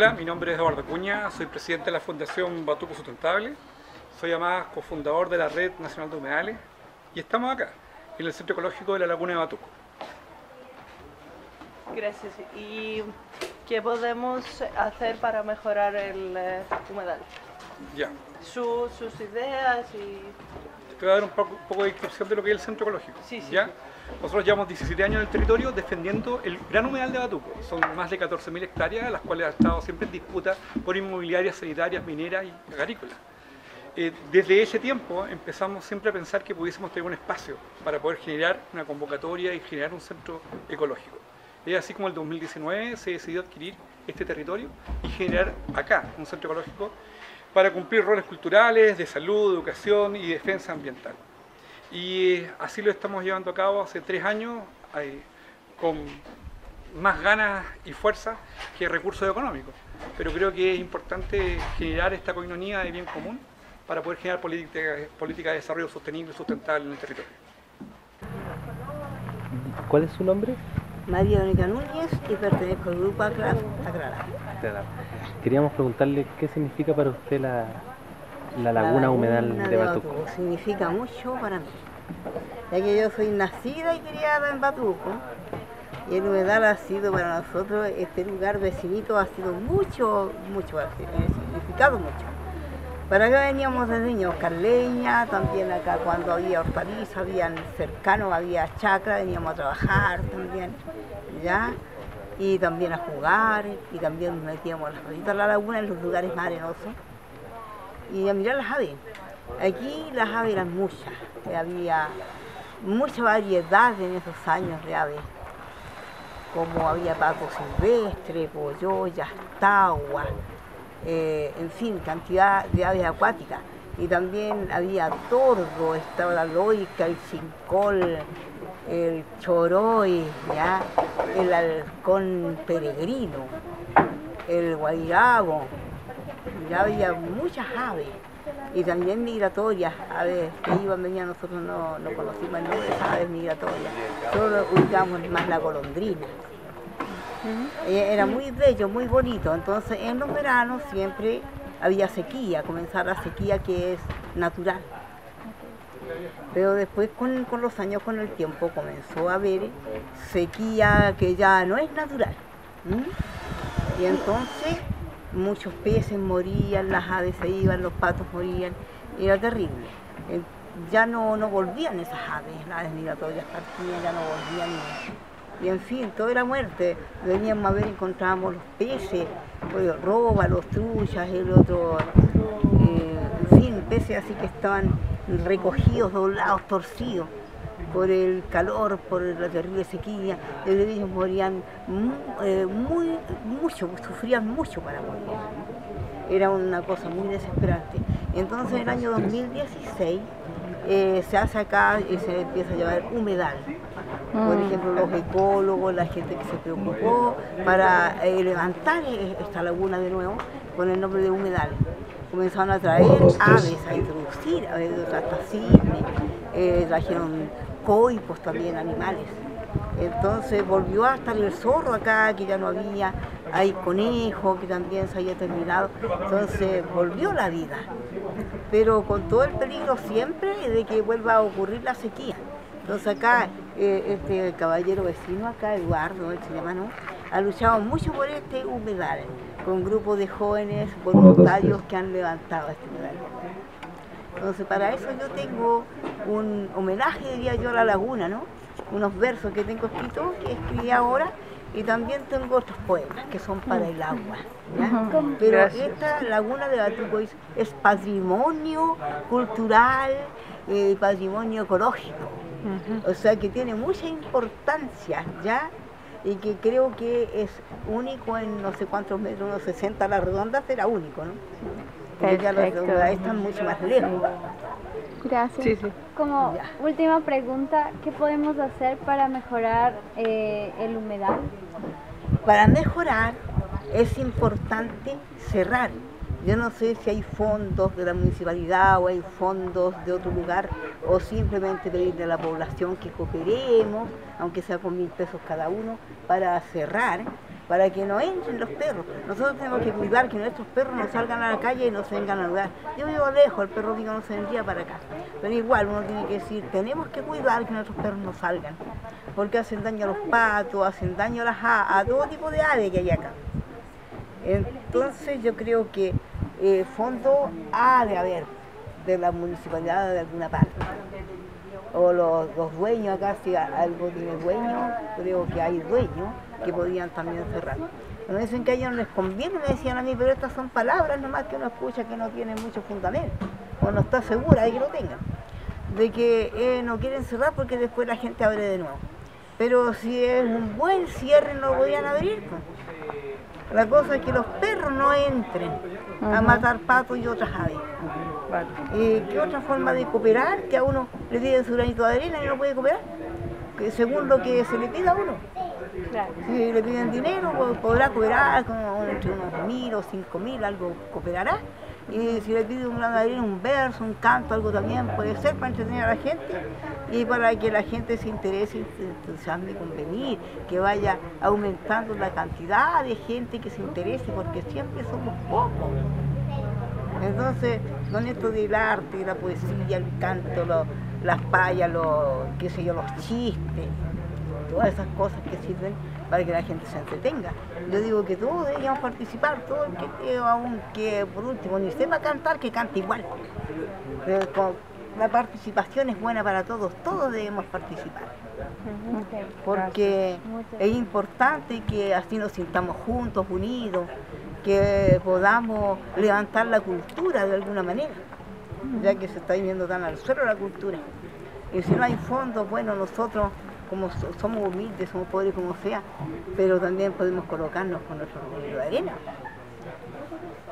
Hola, mi nombre es Eduardo Cuña, soy presidente de la Fundación Batuco Sustentable, soy además cofundador de la Red Nacional de Humedales y estamos acá, en el Centro Ecológico de la Laguna de Batuco. Gracias. ¿Y qué podemos hacer para mejorar el eh, humedal? Ya, Su- sus ideas y... te voy a dar un poco, un poco de descripción de lo que es el Centro Ecológico. Sí, sí, ¿ya? sí. Nosotros llevamos 17 años en el territorio defendiendo el gran humedal de Batuco. Son más de 14.000 hectáreas, las cuales ha estado siempre en disputa por inmobiliarias, sanitarias, mineras y agrícolas. Eh, desde ese tiempo empezamos siempre a pensar que pudiésemos tener un espacio para poder generar una convocatoria y generar un centro ecológico. Es así como el 2019 se decidió adquirir este territorio y generar acá un centro ecológico para cumplir roles culturales, de salud, educación y defensa ambiental. Y así lo estamos llevando a cabo hace tres años eh, con más ganas y fuerza que recursos económicos. Pero creo que es importante generar esta coinonía de bien común para poder generar política, política de desarrollo sostenible y sustentable en el territorio. ¿Cuál es su nombre? María Mónica Núñez y pertenezco al grupo. Claro. Queríamos preguntarle qué significa para usted la, la laguna humedal de Batuco. Significa mucho para mí, ya que yo soy nacida y criada en Batuco. Y el humedal ha sido para nosotros, este lugar vecinito ha sido mucho, mucho, ha significado mucho. Para acá veníamos desde niños, Carleña, también acá cuando había hortalizas, había cercanos, había chacra, veníamos a trabajar también, ¿ya? Y también a jugar, y también metíamos las roditas a la laguna en los lugares más arenosos y a mirar las aves. Aquí las aves eran muchas, eh, había mucha variedad en esos años de aves, como había pato silvestre, polloyas, taguas, eh, en fin, cantidad de aves acuáticas. Y también había tordo, estaba la loica, el cincol, el choroy, el halcón peregrino, el guairabo, ya había muchas aves y también migratorias, aves que iban, venían, nosotros no, no conocimos el nombre de esas aves migratorias, solo ubicamos más la golondrina. Eh, Era muy bello, muy bonito, entonces en los veranos siempre había sequía, comenzar la sequía que es natural. Pero después con, con los años, con el tiempo, comenzó a haber sequía que ya no es natural. ¿m? Y entonces muchos peces morían, las aves se iban, los patos morían, era terrible. Eh, Ya no, no volvían esas aves, las aves migratorias partían, ya no volvían. Y, en fin, todo era muerte. Veníamos a ver, encontrábamos los peces, pues, róbalos, truchas, el otro, eh, en fin, peces así que estaban recogidos, doblados, torcidos por el calor, por la terrible sequía, ellos morían eh, muy, mucho, sufrían mucho para morir. Era una cosa muy desesperante. Entonces en el año 2016 eh, se hace acá y se empieza a llamar humedal. Por ejemplo, los ecólogos, la gente que se preocupó para eh, levantar esta laguna de nuevo con el nombre de humedal. Comenzaron a traer aves, a introducir aves, hasta cisnes, eh, trajeron coipos también, animales. Entonces volvió hasta el zorro acá, que ya no había, hay conejo, que también se había terminado. Entonces volvió la vida, pero con todo el peligro siempre de que vuelva a ocurrir la sequía. Entonces acá, eh, este caballero vecino acá, Eduardo, él se llama, ¿no? Ha luchado mucho por este humedal, con grupos de jóvenes voluntarios que han levantado este humedal. Entonces, para eso yo tengo un homenaje, diría yo, a la laguna, ¿no? Unos versos que tengo escritos, que escribí ahora, y también tengo otros poemas que son para el agua. ¿ya? Pero Gracias. esta laguna de Batuco es, es patrimonio cultural, eh, patrimonio ecológico. O sea que tiene mucha importancia, ¿ya? Y que creo que es único en no sé cuántos metros, unos 60 a la redonda, será único, ¿no? Ya están mucho más lejos. Gracias. Sí, sí. Como Ya. última pregunta, ¿qué podemos hacer para mejorar eh, el humedal? Para mejorar es importante cerrar Yo no sé si hay fondos de la municipalidad o hay fondos de otro lugar o simplemente pedirle a la población que cooperemos, aunque sea con mil pesos cada uno, para cerrar, para que no entren los perros. Nosotros tenemos que cuidar que nuestros perros no salgan a la calle y no se vengan a lugar. Yo vivo lejos, el perro mío no se vendría para acá. Pero igual uno tiene que decir, tenemos que cuidar que nuestros perros no salgan, porque hacen daño a los patos, hacen daño a las a, a todo tipo de aves que hay acá. Entonces yo creo que eh, fondo ha de haber de la municipalidad de alguna parte. O los, los dueños acá, si algo tiene dueño, creo que hay dueños que podían también cerrar. Cuando dicen que a ellos no les conviene, me decían a mí, pero estas son palabras nomás que uno escucha que no tienen mucho fundamento, o no está segura de que lo tengan, de que eh, no quieren cerrar porque después la gente abre de nuevo. Pero si es un buen cierre no lo podían abrir. pues. La cosa es que los perros no entren a matar patos y otras aves. Eh, ¿Qué otra forma de cooperar? Que a uno le piden su granito de arena y no puede cooperar. Que según lo que se le pida a uno. Claro. Si le piden dinero, pues, podrá cooperar como entre unos mil o cinco mil, algo cooperará. Y si le pide un gran arena, un verso, un canto, algo también puede ser para entretener a la gente y para que la gente se interese y se entusiasme con venir, que vaya aumentando la cantidad de gente que se interese, porque siempre somos pocos. Entonces, con esto del arte, la poesía, el canto, lo- las payas, los, qué sé yo, los chistes, todas esas cosas que sirven para que la gente se entretenga. Yo digo que todos deberíamos participar, todo el que, que aunque por último ni sepa cantar, que cante igual. Pero con- la participación es buena para todos, todos debemos participar, porque es importante que así nos sintamos juntos, unidos, que podamos levantar la cultura de alguna manera, ya que se está yendo tan al suelo la cultura. Y si no hay fondos, bueno, nosotros como so- somos humildes, somos pobres como sea, pero también podemos colocarnos con nuestro granito de arena.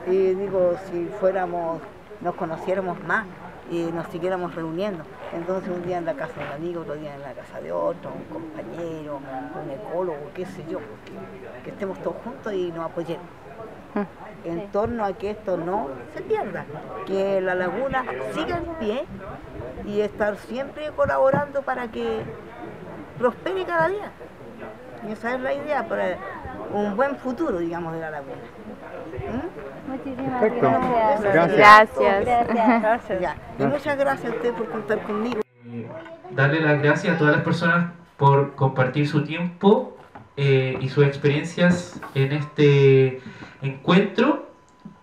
Y digo, si fuéramos, nos conociéramos más y nos siguiéramos reuniendo, entonces un día en la casa de un amigo, otro día en la casa de otro, un compañero, un ecólogo, qué sé yo, que estemos todos juntos y nos apoyemos en torno a que esto no se pierda, que la laguna siga en pie y estar siempre colaborando para que prospere cada día. Y esa es la idea para un buen futuro, digamos, de la laguna. ¿Mm? Muchísimas Perfecto. gracias. Gracias. Gracias. Gracias. Ya. Y muchas gracias a usted por contar conmigo. Eh, darle las gracias a todas las personas por compartir su tiempo eh, y sus experiencias en este encuentro.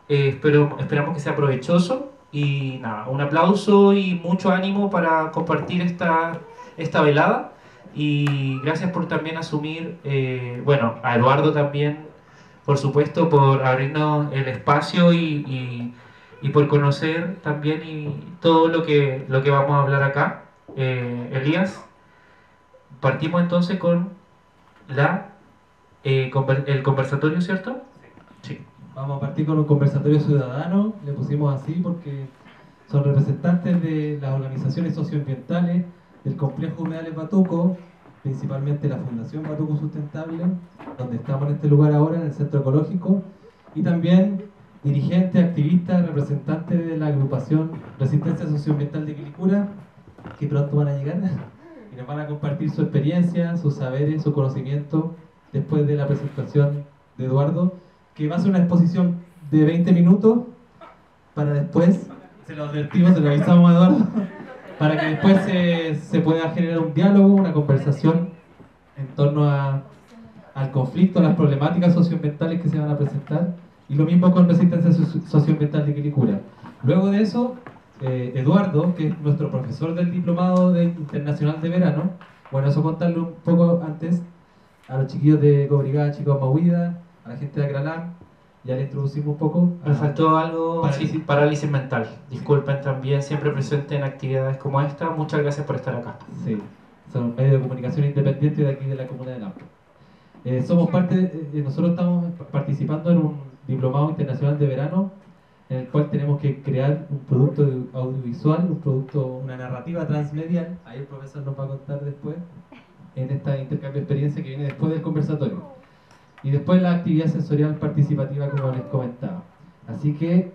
Eh, espero, esperamos que sea provechoso y nada, un aplauso y mucho ánimo para compartir esta, esta velada. Y gracias por también asumir, eh, bueno, a Eduardo también, por supuesto, por abrirnos el espacio y, y- por conocer también y todo lo que, lo que vamos a hablar acá. Eh, Elías, partimos entonces con la, eh, el conversatorio, ¿cierto? Vamos a partir con un conversatorio ciudadano, le pusimos así porque son representantes de las organizaciones socioambientales del complejo Humedales Batuco, principalmente la Fundación Batuco Sustentable, donde estamos en este lugar ahora, en el Centro Ecológico, y también dirigentes, activistas, representantes de la agrupación Resistencia Socioambiental de Quilicura, que pronto van a llegar y nos van a compartir su experiencia, sus saberes, su conocimiento después de la presentación de Eduardo que va a ser una exposición de 20 minutos para después, se lo advertimos, se lo avisamos a Eduardo, para que después se, pueda generar un diálogo, una conversación en torno a, al conflicto, a las problemáticas socioambientales que se van a presentar, y lo mismo con Resistencia Socio- Socioambiental de Quilicura. Luego de eso, eh, Eduardo, que es nuestro profesor del Diplomado de Internacional de Verano, bueno, eso contarle un poco antes a los chiquillos de Cobrigada, chicos Mahuida, a la gente de Agralán, ya le introducimos un poco. Me faltó algo, Parálisis. sí, parálisis mental. Disculpen también, siempre presente en actividades como esta. Muchas gracias por estar acá. Sí, son un medio de comunicación independiente de aquí de la comuna de Lampa. Eh, somos parte, de- eh, nosotros estamos pa- participando en un diplomado internacional de verano en el cual tenemos que crear un producto audiovisual, un producto, una narrativa transmedial. Ahí el profesor nos va a contar después en esta intercambio de experiencia que viene después del conversatorio. Y después la actividad sensorial participativa como les comentaba. Así que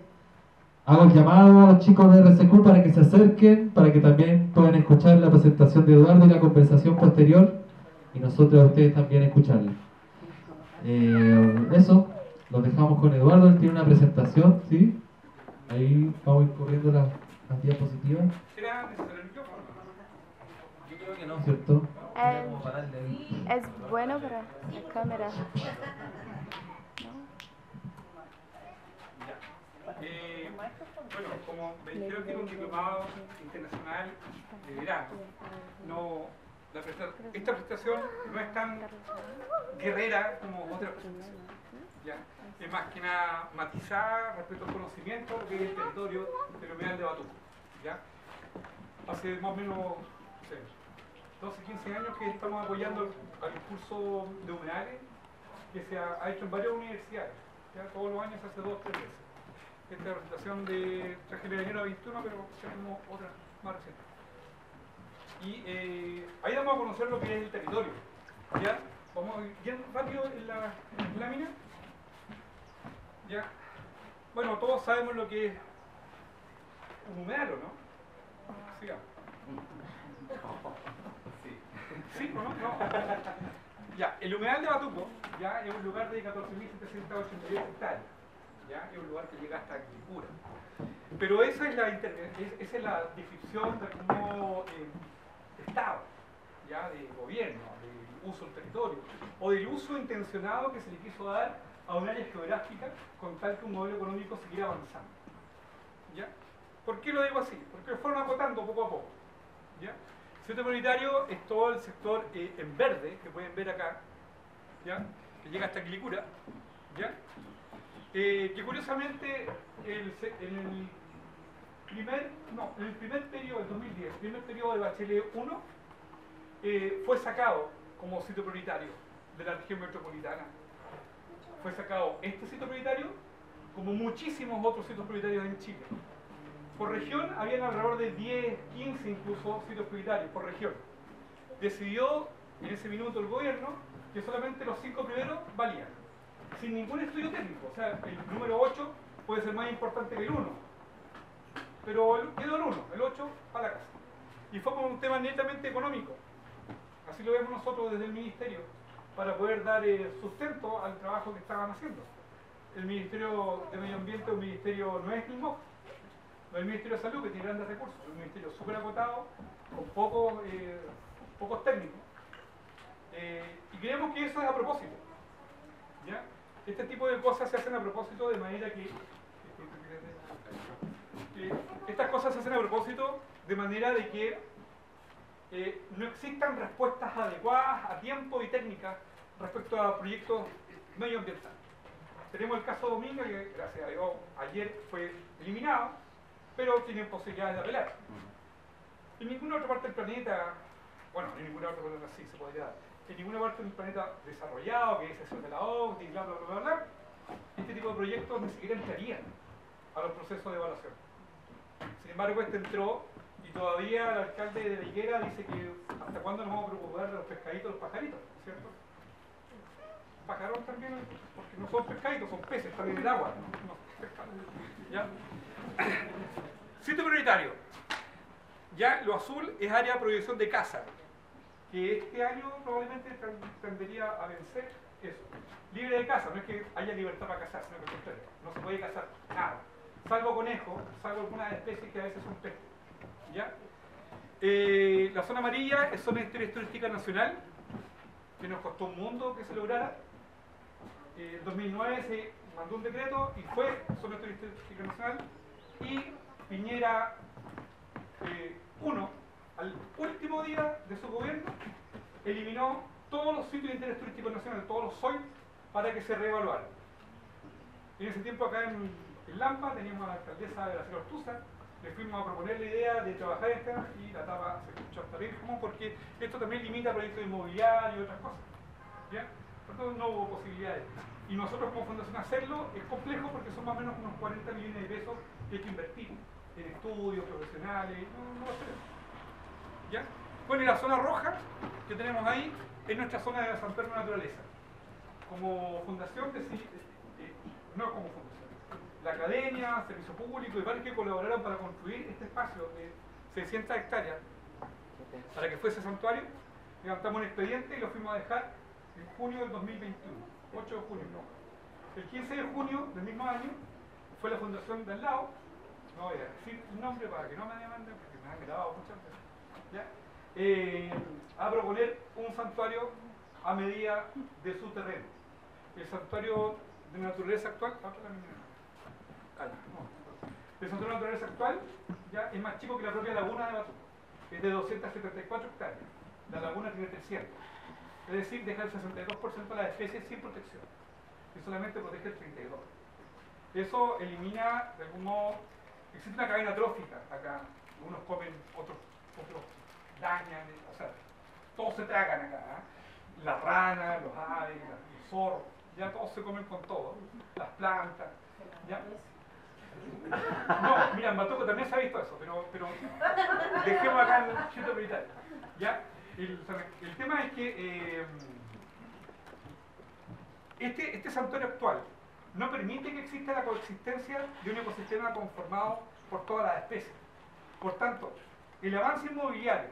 hago el llamado a los chicos de RCQ para que se acerquen, para que también puedan escuchar la presentación de Eduardo y la conversación posterior y nosotros a ustedes también escucharla. Eh, eso, los dejamos con Eduardo, él tiene una presentación, ¿sí? Ahí vamos a ir corriendo las, las diapositivas. ¿Será necesario el micrófono? Yo creo que no, ¿cierto? Eh, ahí. es bueno para la cámara. Eh, bueno, como me dijeron que era un diplomado internacional de verano, no, la presta- esta presentación no es tan guerrera como otras presentaciones. ¿ya? Es más que nada matizada respecto al conocimiento que es el territorio de Batuco. ¿ya? Hace más o menos 12, 15 años que estamos apoyando al curso de humedales que se ha, hecho en varias universidades. ¿ya? Todos los años hace dos, tres veces esta es la presentación de traje de 21, pero tenemos otra más reciente. Y eh, ahí vamos a conocer lo que es el territorio. ¿Ya? Vamos bien rápido en la, lámina. ¿Ya? Bueno, todos sabemos lo que es un humedal, ¿o no? Sigamos. ¿Sí o no? Ya, el humedal de Batuco ya es un lugar de 14.788 hectáreas. ¿ya? Es un lugar que llega hasta Quilicura. Pero esa es la, es- esa es descripción de cómo eh, Estado, ¿ya? de gobierno, del uso del territorio, o del uso intencionado que se le quiso dar a un área geográfica con tal que un modelo económico siguiera avanzando. ¿ya? ¿Por qué lo digo así? Porque fueron acotando poco a poco. ¿ya? Centro prioritario es todo el sector eh, en verde, que pueden ver acá, ¿ya? que llega hasta Quilicura, ¿ya? Eh, que curiosamente el en el primer, no, el primer periodo del 2010, el primer periodo de Bachelet 1, eh, fue sacado como sitio prioritario de la región metropolitana. Fue sacado este sitio prioritario como muchísimos otros sitios prioritarios en Chile. Por región habían alrededor de 10, 15 incluso sitios prioritarios por región. Decidió en ese minuto el gobierno que solamente los cinco primeros valían, sin ningún estudio técnico. O sea, el número 8 puede ser más importante que el 1, pero quedó el 1, el 8 para la casa. Y fue por un tema netamente económico. Así lo vemos nosotros desde el Ministerio, para poder dar eh, sustento al trabajo que estaban haciendo. El Ministerio de Medio Ambiente, un ministerio no es ni MOC, no el Ministerio de Salud que tiene grandes recursos, es un ministerio súper acotado, con pocos, eh, pocos técnicos. Eh, y creemos que eso es a propósito. ¿ya? Este tipo de cosas se hacen a propósito de manera que... que estas cosas se hacen a propósito de manera de que eh, no existan respuestas adecuadas a tiempo y técnicas respecto a proyectos medioambientales. Tenemos el caso Domingo, que gracias a Dios ayer fue eliminado, pero tienen posibilidades de apelar. En ninguna otra parte del planeta, bueno, en ninguna otra planeta sí se podría dar, en ninguna parte del planeta desarrollado, que es eso de la OCDE bla, bla, bla, bla, bla, este tipo de proyectos ni siquiera entrarían a los procesos de evaluación. Sin embargo, este entró y todavía el alcalde de Higuera dice que hasta cuándo nos vamos a preocupar de los pescaditos los pajaritos, ¿cierto? Pajarón también, porque no son pescaditos, son peces, están en el agua. no. ¿Ya? Sitio prioritario. Ya lo azul es área de prohibición de caza, que este año probablemente ten- tendería a vencer eso. Libre de caza, no es que haya libertad para cazar, sino que contrario, no se puede cazar nada. Salvo conejos, salvo algunas especies que a veces son peces. ¿Ya? Eh, la zona amarilla es zona de interés turística nacional, que nos costó un mundo que se lograra. Eh, en 2009 se mandó un decreto y fue zona turística nacional y Piñera 1, al último día de su gobierno, eliminó todos los sitios de interés turístico nacional, todos los SOI, para que se reevaluaran. En ese tiempo acá en, en Lampa teníamos a la alcaldesa de la ciudad Ortuza, le fuimos a proponer la idea de trabajar esta y la etapa se escuchó hasta bien común porque esto también limita proyectos inmobiliarios y otras cosas. ¿ya? Por tanto no hubo posibilidades. Y nosotros como fundación hacerlo es complejo porque son más o menos unos 40 millones de pesos que hay que invertir en estudios profesionales, no, no lo hacemos. ¿Ya? Bueno, y la zona roja que tenemos ahí es nuestra zona de San Pedro Naturaleza. Como fundación, deci- eh, no como fundación, la academia, servicio público y varios que colaboraron para construir este espacio de 600 hectáreas para que fuese santuario. Levantamos un expediente y lo fuimos a dejar en junio del 2021, 8 de junio. El 15 de junio del mismo año fue la fundación de al lado, no voy a decir un nombre para que no me demanden porque me han grabado muchas veces, ¿ya? Eh, a proponer un santuario a medida de su terreno. El santuario de naturaleza actual, ah, el santuario de naturaleza actual ya es más chico que la propia laguna de Batuco, es de 274 hectáreas, la laguna tiene 300, es decir, deja el 62% de las especies sin protección y solamente protege el 32%. Eso elimina, de algún modo, existe una cadena trófica acá, unos comen, otros, otros dañan, o sea, todos se tragan acá, ¿eh? las ranas, los aves, los zorros, ya todos se comen con todo, las plantas. No, mira, en Batuco también se ha visto eso, pero, pero dejemos acá el Chito Militar. ¿ya? El, el, tema es que eh, este, este santuario actual no permite que exista la coexistencia de un ecosistema conformado por todas las especies. Por tanto, el avance inmobiliario,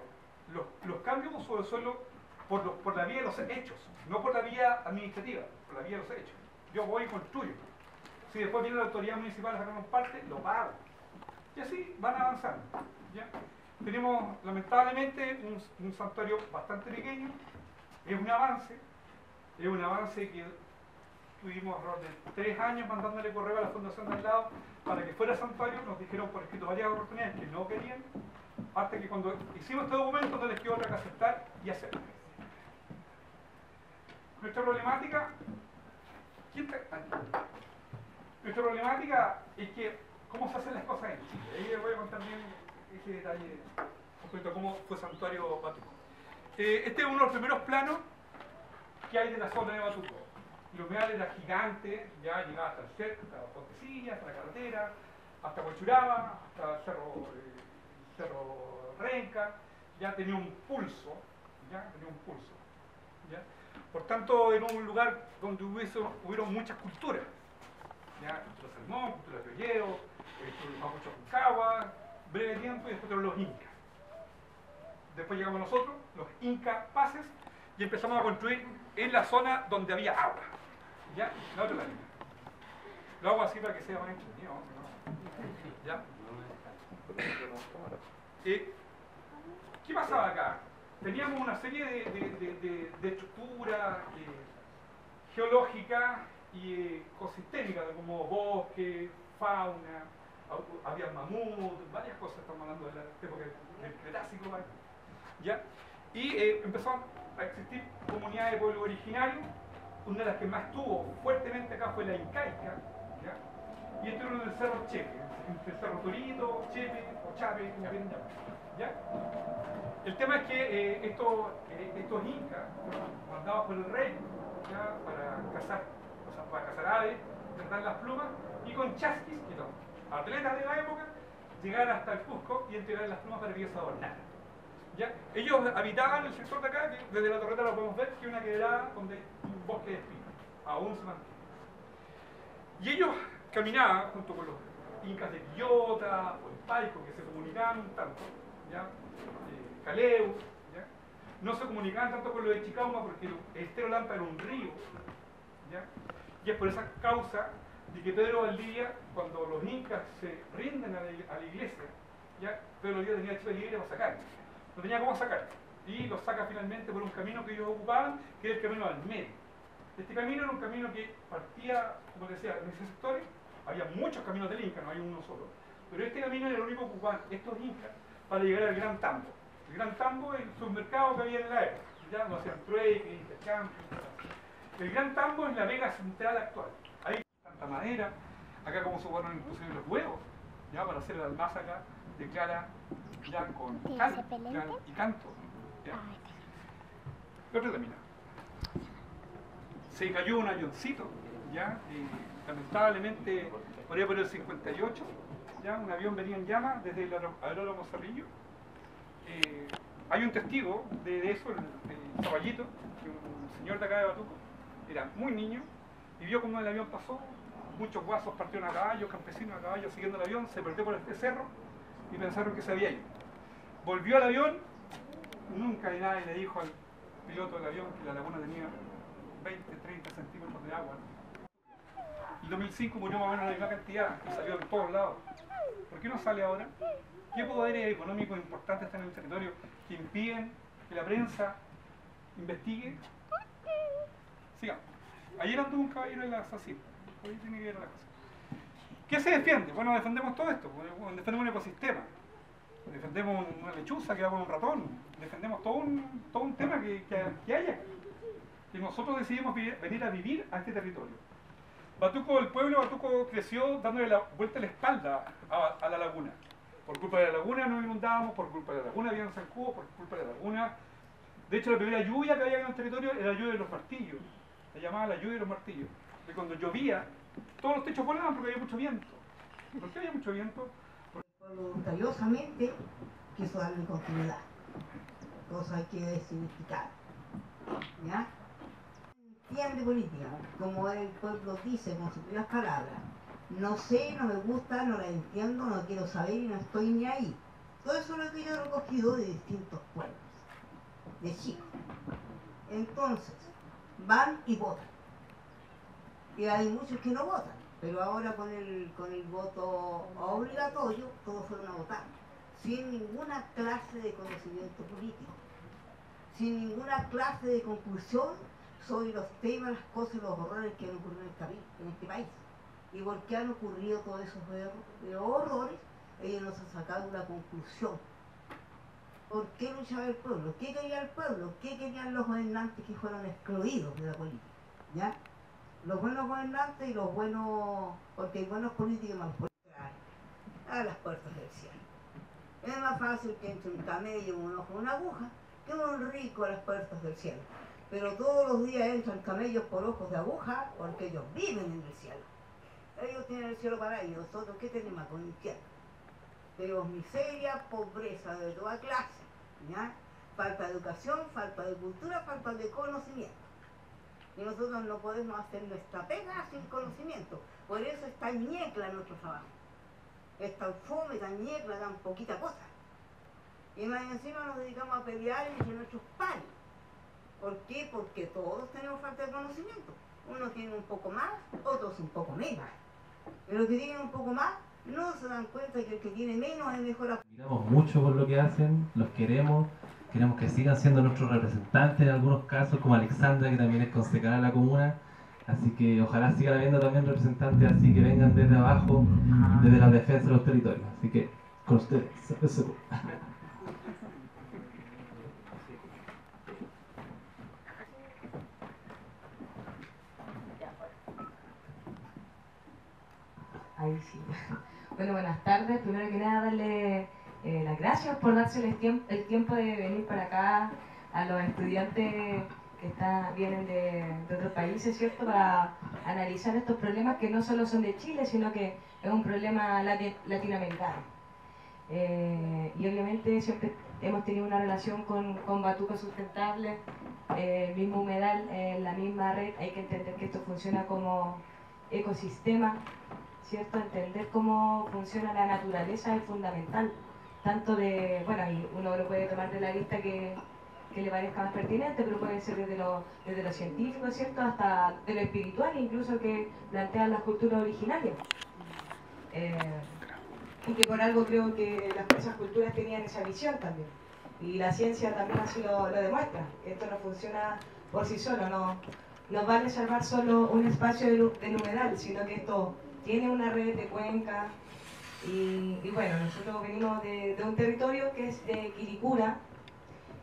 los, cambios uso del suelo por, la vía de los hechos, no por la vía administrativa, por la vía de los hechos. Yo voy y construyo. Si después viene la autoridad municipal a sacarnos parte, lo pago. Y así van avanzando. Tenemos lamentablemente un santuario bastante pequeño, es un avance, es un avance que tuvimos de tres años mandándole correo a la fundación de al lado para que fuera santuario, nos dijeron por escrito varias oportunidades que no querían, hasta que cuando hicimos este documento no les quedó otra que aceptar y hacer. Nuestra problemática, ¿quién Nuestra problemática es que cómo se hacen las cosas en Chile. Ahí les voy a contar bien ese detalle respecto a cómo fue Santuario Batuco. Eh, este es uno de los primeros planos que hay de la zona de Batuco. Humedal era gigante, ya llegaba hasta el cerro, hasta Pontecilla, hasta la carretera, hasta Huachuraba, hasta eh, cerro Renca, ya tenía un pulso, ya tenía un pulso. ¿ya? Por tanto, era un lugar donde hubiese, hubieron muchas culturas. ¿ya? Cultura salmón, cultura riollero, eh, los mapuches Concagua, breve tiempo, y después los incas. Después llegamos nosotros, los incas pases, y empezamos a construir en la zona donde había agua. ¿Ya? La otra línea. Lo hago así para que sea más entretenido. ¿Ya? Eh, ¿Qué pasaba acá? Teníamos una serie de, de, de, de estructuras eh, geológicas y ecosistémicas, como bosque, fauna, había mamut, varias cosas, estamos hablando de la época del Cretácico, ¿ya? Y eh, empezaron a existir comunidades de pueblo originario, una de las que más tuvo fuertemente acá fue la incaica, ¿ya? y esto era en el Cerro Chepe, entre el Cerro Torito, Chepe o Chape, ¿ya? El tema es que eh, estos, eh, estos incas, mandados por el rey, ¿ya? para cazar, o sea, para cazar aves, cantar las plumas, y con chasquis, que no, atletas de la época, llegar hasta el Cusco y entregar las plumas para que ellos adornaran. Ellos habitaban el sector de acá, que desde la torreta lo podemos ver, que es una quebrada donde hay un bosque de espinos, aún se mantiene. Y ellos caminaban junto con los incas de Quillota o el Paico, que se comunicaban un tanto, ¿ya? Eh, ¿ya? no se comunicaban tanto con los de Chicauma porque el Estero Lampa era un río, ¿ya? y es por esa causa de que Pedro Valdivia, cuando los incas se rinden a la, iglesia, ¿ya? Pedro Valdivia tenía Chile libre para sacar, no tenía cómo sacar, y lo saca finalmente por un camino que ellos ocupaban, que es el camino al medio. Este camino era un camino que partía, como decía, en ese sector había muchos caminos del Inca, no hay uno solo, pero este camino era el único que ocupaban estos incas para llegar al Gran Tambo. El Gran Tambo es el submercado que había en la época, ya no hacían trueque, intercambio, el Gran Tambo es la vega central actual. Hay tanta madera, acá como se inclusive los huevos, ya para hacer el almaza acá de clara ya con cal ya, y canto. ¿ya? ¿Qué otra termina? Se cayó un avioncito, ya, y lamentablemente por ahí por el 58, ya, un avión venía en llamas desde el aeródromo Cerrillo. Eh, hay un testigo de, de eso, el, el caballito, que un señor de acá de Batuco, era muy niño, y vio cómo el avión pasó muchos guasos partieron a caballo, campesinos a caballo siguiendo el avión, se perdió por este cerro y pensaron que se había ido. Volvió al avión, nunca nadie le dijo al piloto del avión que la laguna tenía 20, 30 centímetros de agua. En 2005 murió más o menos la misma cantidad y salió de todos lados. ¿Por qué no sale ahora? ¿Qué poderes económicos importantes están en el territorio que impiden que la prensa investigue? Sigamos. Ayer anduvo un caballero en la SACIP. Hoy tiene que ver la cosa. ¿Qué se defiende? Bueno, defendemos todo esto. Defendemos un ecosistema. Defendemos una lechuza que va con un ratón. Defendemos todo un, todo un tema que, que, haya. Y nosotros decidimos venir a vivir a este territorio. Batuco, el pueblo Batuco creció dándole la vuelta a la espalda a, a la laguna. Por culpa de la laguna nos inundábamos, por culpa de la laguna había un zancudo, por culpa de la laguna. De hecho, la primera lluvia que había en el territorio era la lluvia de los martillos. Se llamaba la lluvia de los martillos. Y cuando llovía, todos los techos volaban porque había mucho viento. ¿Y por qué había mucho viento? voluntariosamente quiso darle continuidad, cosa que significar. ¿Ya? Entiende política, como el pueblo dice con sus propias palabras. No sé, no me gusta, no la entiendo, no quiero saber y no estoy ni ahí. Todo eso es lo que yo he recogido de distintos pueblos, de Chile. Entonces, van y votan. Y hay muchos que no votan, pero ahora con el, con el voto obligatorio, todos fueron a votar, sin ninguna clase de conocimiento político, sin ninguna clase de conclusión sobre los temas, las cosas los horrores que han ocurrido en este, país- en este país. Y por qué han ocurrido todos esos horrores, ellos no se han sacado una conclusión. ¿Por qué luchaba el pueblo? ¿Qué quería el pueblo? ¿Qué querían los gobernantes que fueron excluidos de la política? ¿Ya? Los buenos gobernantes y los buenos, porque hay buenos políticos malos políticos, a las puertas del cielo. Es más fácil que entre un camello un ojo una aguja que un rico a las puertas del cielo. Pero todos los días entran camellos por ojos de aguja porque ellos viven en el cielo. Ellos tienen el cielo para ellos, nosotros ¿qué tenemos con el infierno? Tenemos miseria, pobreza de toda clase, ¿ya? Falta de educación, falta de cultura, falta de conocimiento. Y nosotros no podemos hacer nuestra pega sin conocimiento. Por eso es tan ñecla nuestro trabajo. Es tan fome, tan ñecla, tan poquita cosa. Y más encima nos dedicamos a pelear entre nuestros pares. ¿Por qué? Porque todos tenemos falta de conocimiento. Unos tienen un poco más, otros un poco menos. Pero los que tienen un poco más no se dan cuenta que el que tiene menos es mejor Admiramos mucho por lo que hacen, los queremos, queremos que sigan siendo nuestros representantes en algunos casos, como Alexandra, que también es concejala de la comuna. Así que ojalá sigan habiendo también representantes así que vengan desde abajo, desde la defensa de los territorios. Así que con ustedes. eso. Ahí sí. Bueno, buenas tardes. Primero que nada, darle eh, las gracias por darse el, tiemp- el tiempo de venir para acá a los estudiantes que están, vienen de, otros países, ¿cierto? Para analizar estos problemas que no solo son de Chile, sino que es un problema lati- latinoamericano. Eh, y obviamente siempre hemos tenido una relación con, con Batuco Sustentable, eh, el mismo humedal, eh, la misma red. Hay que entender que esto funciona como ecosistema, ¿cierto? Entender cómo funciona la naturaleza es fundamental. Tanto de, bueno, y uno lo puede tomar de la lista que, que le parezca más pertinente, pero puede ser desde lo, desde lo científico, ¿cierto? Hasta de lo espiritual, incluso que plantean las culturas originarias. Eh, y que por algo creo que esas culturas tenían esa visión también. Y la ciencia también así lo, lo demuestra. Esto no funciona por sí solo, no, no va a reservar solo un espacio del, del humedal, sino que esto tiene una red de cuenca. Y, y bueno, nosotros venimos de, de un territorio que es de Quiricura.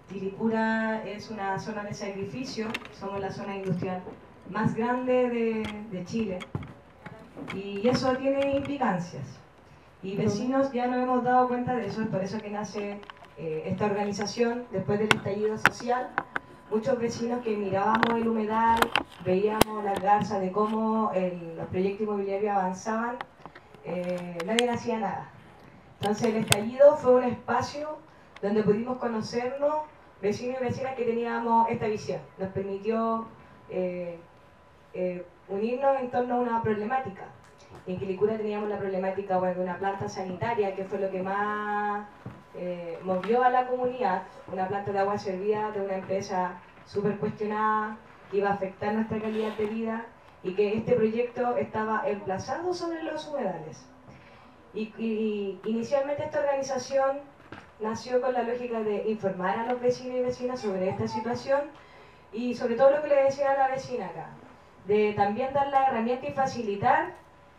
Quiricura es una zona de sacrificio, somos la zona industrial más grande de, de Chile. Y eso tiene implicancias. Y vecinos ya nos hemos dado cuenta de eso, es por eso que nace eh, esta organización después del estallido social. Muchos vecinos que mirábamos el humedal, veíamos las garzas de cómo el- los proyectos inmobiliarios avanzaban, eh, nadie hacía nada. Entonces el estallido fue un espacio donde pudimos conocernos, vecinos y vecinas que teníamos esta visión. Nos permitió eh, eh, unirnos en torno a una problemática. En Quilicura teníamos la problemática bueno, de una planta sanitaria, que fue lo que más eh, movió a la comunidad, una planta de agua servida de una empresa súper cuestionada, que iba a afectar nuestra calidad de vida y que este proyecto estaba emplazado sobre los humedales. Y, y inicialmente esta organización nació con la lógica de informar a los vecinos y vecinas sobre esta situación y sobre todo lo que le decía a la vecina acá, de también dar la herramienta y facilitar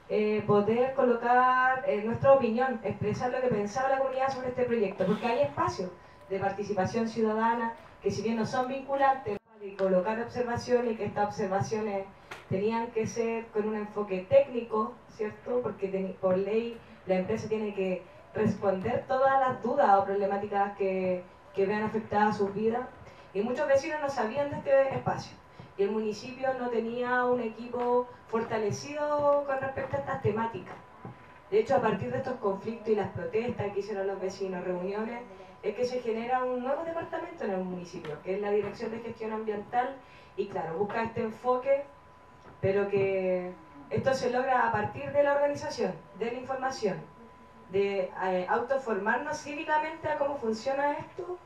eh, poder colocar eh, nuestra opinión, expresar lo que pensaba la comunidad sobre este proyecto, porque hay espacios de participación ciudadana que si bien no son vinculantes, de colocar observaciones y que estas observaciones tenían que ser con un enfoque técnico, ¿cierto? Porque por ley la empresa tiene que responder todas las dudas o problemáticas que, que vean afectadas sus vidas. Y muchos vecinos no sabían de este espacio. Y el municipio no tenía un equipo fortalecido con respecto a estas temáticas. De hecho, a partir de estos conflictos y las protestas que hicieron los vecinos, reuniones, es que se genera un nuevo departamento en el municipio, que es la Dirección de Gestión Ambiental, y claro, busca este enfoque, pero que esto se logra a partir de la organización, de la información, de eh, autoformarnos cívicamente a cómo funciona esto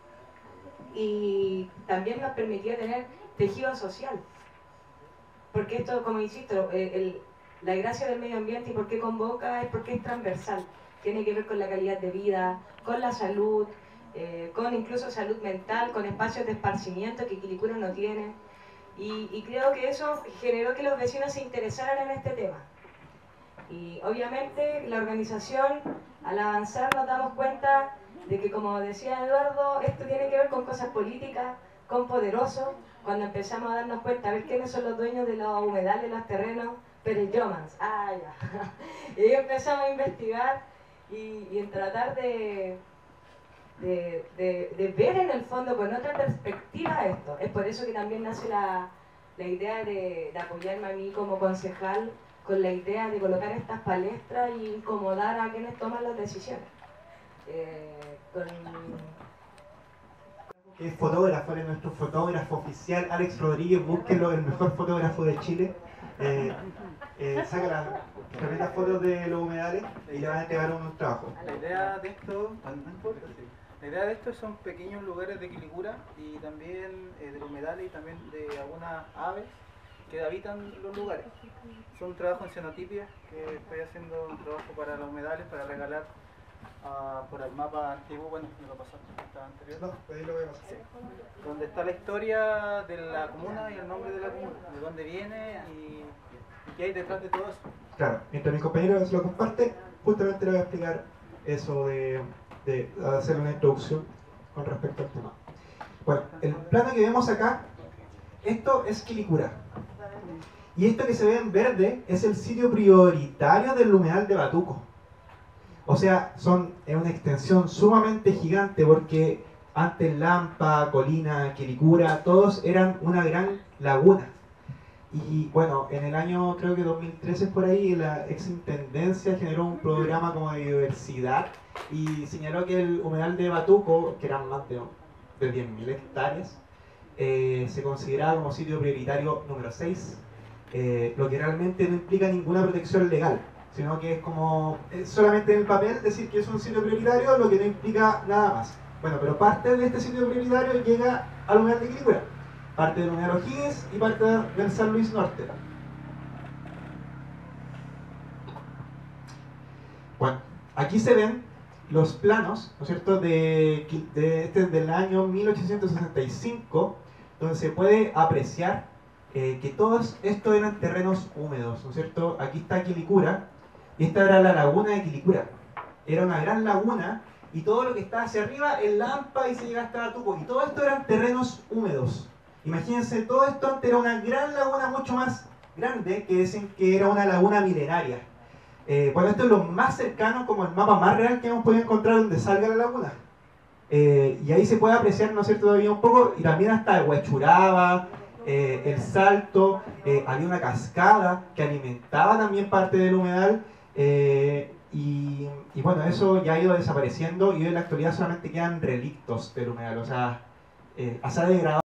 y también nos permitió tener tejido social. Porque esto, como insisto, eh, la gracia del medio ambiente y por qué convoca es porque es transversal. Tiene que ver con la calidad de vida, con la salud, eh, con incluso salud mental, con espacios de esparcimiento que Quilicura no tiene. Y, creo que eso generó que los vecinos se interesaran en este tema. Y obviamente la organización, al avanzar, nos damos cuenta de que, como decía Eduardo, esto tiene que ver con cosas políticas, con poderosos. Cuando empezamos a darnos cuenta, a ver quiénes son los dueños de los humedales, los terrenos, pero Yomans, ah, ya. y ahí empezamos a investigar y, y tratar de, de, de, de, ver en el fondo con otra perspectiva esto. Es por eso que también nace la, la idea de, de apoyarme a mí como concejal con la idea de colocar estas palestras y incomodar a quienes toman las decisiones. Eh, con... Es fotógrafo, es nuestro fotógrafo oficial, Alex Rodríguez, búsquelo, el mejor fotógrafo de Chile. Eh, eh, saca las tremendas fotos de los humedales y le van a entregar un trabajo. La idea de esto, la idea de esto son pequeños lugares de Quilicura y también eh, de los humedales y también de algunas aves que habitan los lugares. Son un trabajo en cenotipia que estoy haciendo un trabajo para los humedales, para regalar uh, por el mapa antiguo, bueno, me lo pasaste, está anterior. No, pues ahí lo voy a pasar. Sí. Donde está la historia de la comuna y el nombre de la comuna, de dónde viene y, y qué hay detrás de todo eso. Claro, mientras mis compañeros lo comparten, justamente les voy a explicar eso de, de hacer una introducción con respecto al tema. Bueno, el plano que vemos acá, esto es Quilicura. Y esto que se ve en verde es el sitio prioritario del humedal de Batuco. O sea, son, es una extensión sumamente gigante porque antes Lampa, Colina, Quilicura, todos eran una gran laguna. Y bueno, en el año creo que 2013 por ahí la exintendencia generó un programa como de biodiversidad y señaló que el humedal de Batuco, que eran más de, de 10.000 hectáreas, eh, se consideraba como sitio prioritario número 6 eh, lo que realmente no implica ninguna protección legal, sino que es como es solamente en el papel decir que es un sitio prioritario, lo que no implica nada más. Bueno, pero parte de este sitio prioritario llega al humedal de Quilicura, parte del humedal O'Higgins y parte del San Luis Norte. Bueno, aquí se ven los planos, ¿no es cierto?, de, de este del año 1865, donde se puede apreciar eh, que todos estos eran terrenos húmedos, ¿no es cierto? Aquí está Quilicura, y esta era la laguna de Quilicura. Era una gran laguna, y todo lo que está hacia arriba es Lampa y se llega hasta Tuco, y todo esto eran terrenos húmedos. Imagínense, todo esto antes era una gran laguna mucho más grande, que dicen que era una laguna milenaria. Eh, bueno, esto es lo más cercano, como el mapa más real que hemos podido encontrar donde salga la laguna. Eh, y ahí se puede apreciar, ¿no es cierto?, todavía un poco, y también hasta Huechuraba, eh, el salto, eh, había una cascada que alimentaba también parte del humedal. Y, bueno, eso ya ha ido desapareciendo y hoy en la actualidad solamente quedan relictos del humedal, o sea, ha se degradado.